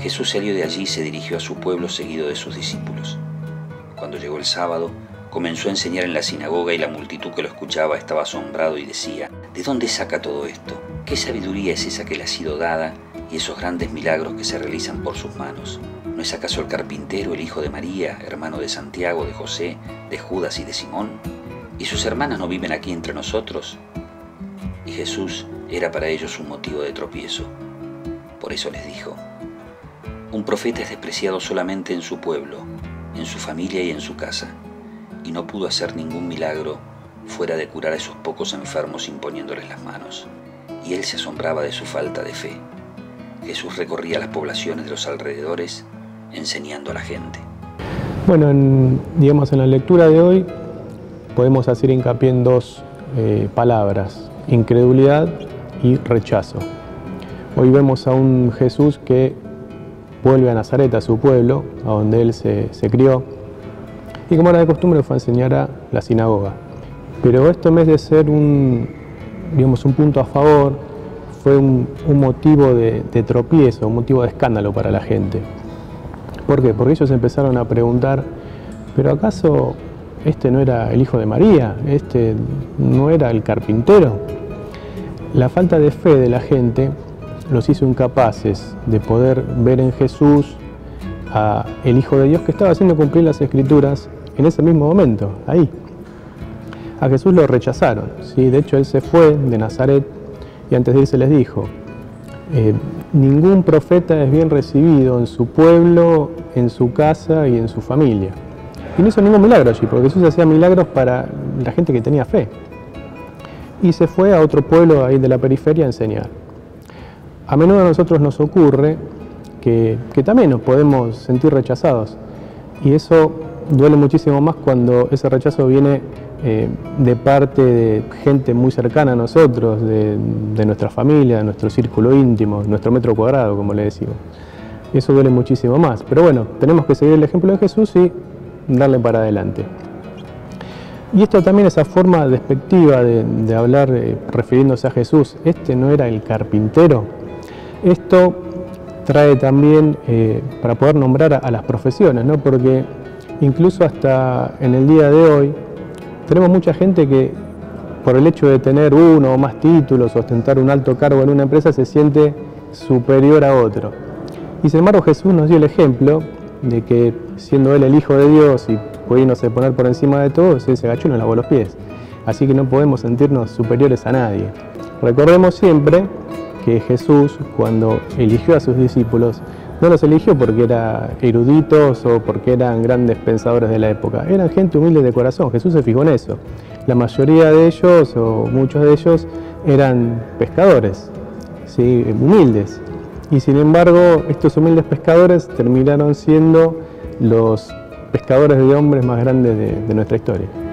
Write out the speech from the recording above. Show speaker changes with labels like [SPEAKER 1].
[SPEAKER 1] Jesús salió de allí y se dirigió a su pueblo seguido de sus discípulos. Cuando llegó el sábado, comenzó a enseñar en la sinagoga y la multitud que lo escuchaba estaba asombrado y decía, ¿de dónde saca todo esto? ¿Qué sabiduría es esa que le ha sido dada y esos grandes milagros que se realizan por sus manos? ¿No es acaso el carpintero, el hijo de María, hermano de Santiago, de José, de Judas y de Simón? ¿Y sus hermanas no viven aquí entre nosotros? Y Jesús era para ellos un motivo de tropiezo. Por eso les dijo, un profeta es despreciado solamente en su pueblo, en su familia y en su casa, y no pudo hacer ningún milagro fuera de curar a esos pocos enfermos imponiéndoles las manos. Y él se asombraba de su falta de fe. Jesús recorría las poblaciones de los alrededores enseñando a la gente.
[SPEAKER 2] Bueno, digamos en la lectura de hoy podemos hacer hincapié en dos eh, palabras, incredulidad y rechazo. Hoy vemos a un Jesús que vuelve a Nazaret, a su pueblo, a donde él se, crió, y como era de costumbre fue a enseñar a la sinagoga. Pero esto en vez de ser un, digamos, un punto a favor, fue un, motivo de, de, tropiezo, un motivo de escándalo para la gente. ¿Por qué? Porque ellos empezaron a preguntar, ¿pero acaso este no era el hijo de María? ¿Este no era el carpintero? La falta de fe de la gente los hizo incapaces de poder ver en Jesús a el Hijo de Dios que estaba haciendo cumplir las Escrituras en ese mismo momento, ahí. A Jesús lo rechazaron, ¿sí? de hecho él se fue de Nazaret y antes de irse les dijo, eh, ningún profeta es bien recibido en su pueblo, en su casa y en su familia. Y no hizo ningún milagro allí, porque Jesús hacía milagros para la gente que tenía fe. Y se fue a otro pueblo ahí de la periferia a enseñar. A menudo a nosotros nos ocurre que, también nos podemos sentir rechazados y eso duele muchísimo más cuando ese rechazo viene eh, de parte de gente muy cercana a nosotros, de, nuestra familia, de nuestro círculo íntimo, nuestro metro cuadrado, como le decimos. Eso duele muchísimo más. Pero bueno, tenemos que seguir el ejemplo de Jesús y darle para adelante. Y esto también, esa forma despectiva de, hablar eh, refiriéndose a Jesús, este no era el carpintero, esto trae también eh, para poder nombrar a, las profesiones, ¿no? porque incluso hasta en el día de hoy tenemos mucha gente que por el hecho de tener uno o más títulos, ostentar un alto cargo en una empresa, se siente superior a otro. Y sin embargo Jesús nos dio el ejemplo de que siendo Él el Hijo de Dios y pudiéndose poner por encima de todo, se agachó y nos lavó los pies. Así que no podemos sentirnos superiores a nadie. Recordemos siempre que Jesús, cuando eligió a sus discípulos, no los eligió porque eran eruditos o porque eran grandes pensadores de la época, eran gente humilde de corazón, Jesús se fijó en eso. La mayoría de ellos, o muchos de ellos, eran pescadores, ¿sí? humildes. Y sin embargo, estos humildes pescadores terminaron siendo los pescadores de hombres más grandes de nuestra historia.